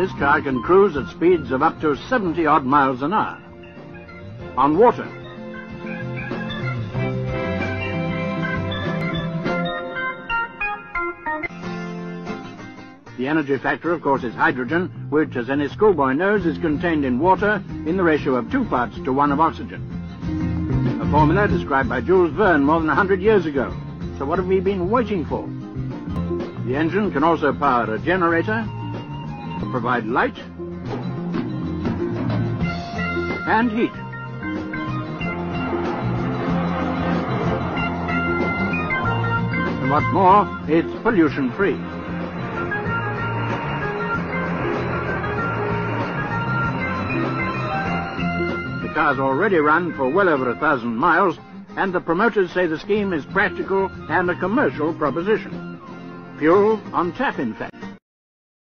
This car can cruise at speeds of up to 70 odd miles an hour. On water. The energy factor, of course, is hydrogen, which, as any schoolboy knows, is contained in water in the ratio of two parts to one of oxygen. A formula described by Jules Verne more than a hundred years ago. So what have we been waiting for? The engine can also power a generator, provide light, and heat. And what's more, it's pollution-free. The car's already run for well over a thousand miles, and the promoters say the scheme is practical and a commercial proposition. Fuel on tap, in fact.